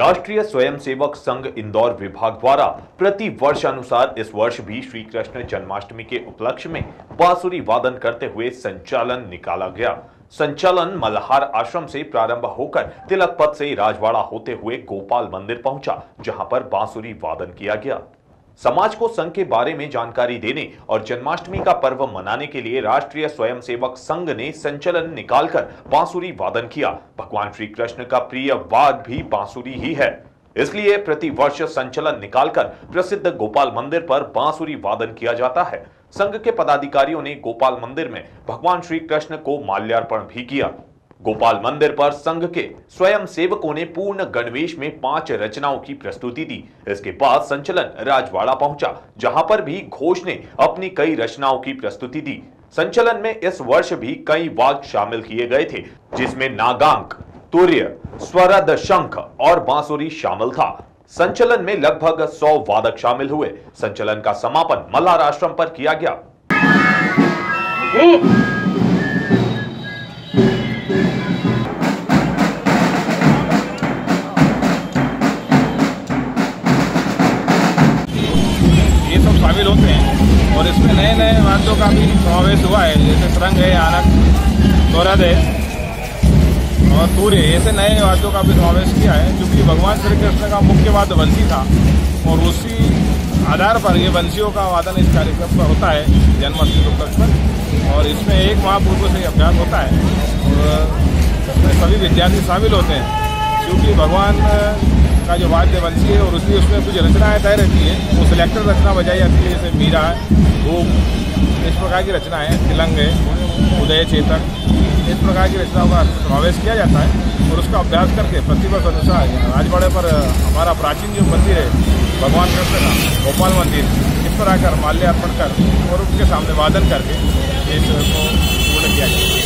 राष्ट्रीय स्वयंसेवक संघ इंदौर विभाग द्वारा प्रति वर्ष अनुसार इस वर्ष भी श्री कृष्ण जन्माष्टमी के उपलक्ष्य में बांसुरी वादन करते हुए संचालन निकाला गया। संचालन मल्हार आश्रम से प्रारंभ होकर तिलक पथ से राजवाड़ा होते हुए गोपाल मंदिर पहुँचा, जहाँ पर बांसुरी वादन किया गया। समाज को संघ के बारे में जानकारी देने और जन्माष्टमी का पर्व मनाने के लिए राष्ट्रीय स्वयंसेवक संघ ने संचलन निकालकर बांसुरी वादन किया। भगवान श्री कृष्ण का प्रिय वाद भी बांसुरी ही है। इसलिए प्रति वर्ष संचलन निकालकर प्रसिद्ध गोपाल मंदिर पर बांसुरी वादन किया जाता है। संघ के पदाधिकारियों ने गोपाल मंदिर में भगवान श्री कृष्ण को माल्यार्पण भी किया। गोपाल मंदिर पर संघ के स्वयं सेवकों ने पूर्ण गणवेश में पाँच रचनाओं की प्रस्तुति दी। इसके बाद संचलन राजवाड़ा पहुँचा, जहाँ पर भी घोष ने अपनी कई रचनाओं की प्रस्तुति दी। संचलन में इस वर्ष भी कई वाद शामिल किए गए थे, जिसमें नागांक, तुर्य, स्वरद शंख और बांसुरी शामिल था। संचलन में लगभग 100 वादक शामिल हुए। संचलन का समापन मल्हार आश्रम पर किया गया। नए नए वाद्यों का भी समावेश हुआ है, जैसे सरंग है आनक तोरद है और सूर्य ऐसे नए वाद्यों का भी समावेश किया है क्योंकि भगवान श्री कृष्ण का मुख्य वाद्य बंसी था और उसी आधार पर ये वंशियों का वादन इस कार्यक्रम पर होता है, जन्माष्टमी उपलक्ष्य पर और इसमें एक महापूर्व से अभ्यास होता है और सभी विद्यार्थी शामिल होते हैं, क्योंकि भगवान का जो वाद्य बंसी है और उसकी उसमें कुछ रचनाएँ तय रहती है। वो सिलेक्टेड रचना बजाई जाती है, जैसे मीरा भूप, इस प्रकार की रचना है। तिलंग है, उदय चेतन इस प्रकार की रचनाओं का समावेश किया जाता है और उसका अभ्यास करके प्रतिवर्ष अनुसार राजवाड़े पर हमारा प्राचीन जो मंदिर है, भगवान कृष्ण का, गोपाल मंदिर, इस पर आकर माल्यार्पण कर और उनके सामने वादन करके इसको पूर्ण किया जाता है